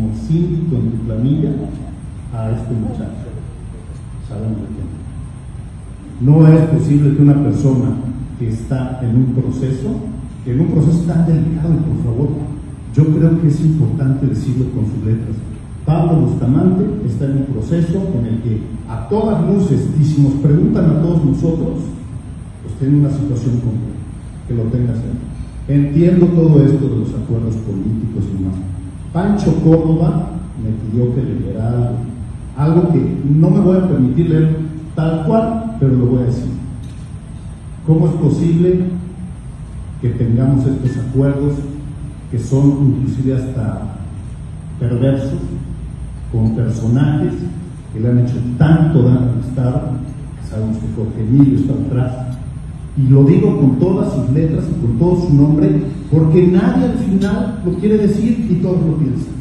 como síndico en tu planilla a este muchacho. ¿Saben por qué? No es posible que una persona que está en un proceso, en un proceso tan delicado, por favor, yo creo que es importante decirlo con sus letras. Pablo Bustamante está en un proceso en el que a todas luces, y si nos preguntan a todos nosotros, pues tiene una situación compleja, que lo tengas en. Entiendo todo esto de los acuerdos políticos y más. Pancho Córdoba me pidió que leyera algo, algo que no me voy a permitir leer tal cual, pero lo voy a decir. ¿Cómo es posible que tengamos estos acuerdos que son inclusive hasta perversos, con personajes que le han hecho tanto daño al Estado, que sabemos que Jorge Emilio está atrás, y lo digo con todas sus letras y con todo su nombre, porque nadie al final lo quiere decir y todos lo piensan.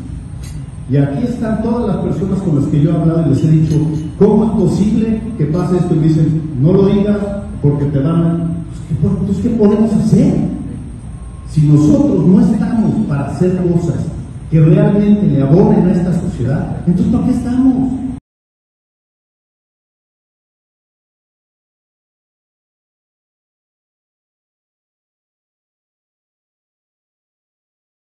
Y aquí están todas las personas con las que yo he hablado y les he dicho, ¿cómo es posible que pase esto? Y dicen, no lo digas porque te van a... Pues, ¿qué, pues, ¿qué podemos hacer? Si nosotros no estamos para hacer cosas que realmente le abonen a esta sociedad, entonces ¿para qué estamos?